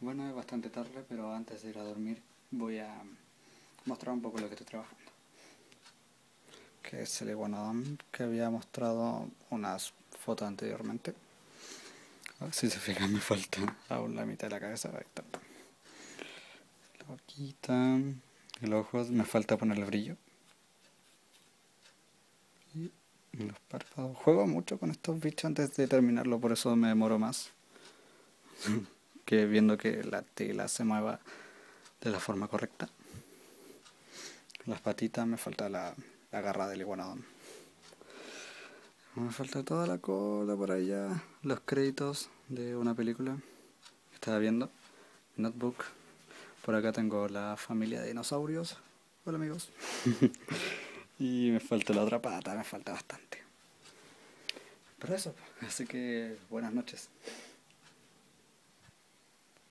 Bueno, es bastante tarde, pero antes de ir a dormir voy a mostrar un poco lo que estoy trabajando. Que es el iguanodon que había mostrado unas fotos anteriormente. si se fijan me falta aún la mitad de la cabeza. Ahí está. La boquita, el ojo, me falta poner el brillo. Y los párpados. Juego mucho con estos bichos antes de terminarlo, por eso me demoro más. que viendo que la tela se mueva de la forma correcta. Las patitas me falta la, garra del iguanodón. Me falta toda la cola por allá, los créditos de una película que estaba viendo, Notebook. Por acá tengo la familia de dinosaurios. Hola amigos. y me falta la otra pata, me falta bastante. Pero eso, así que buenas noches.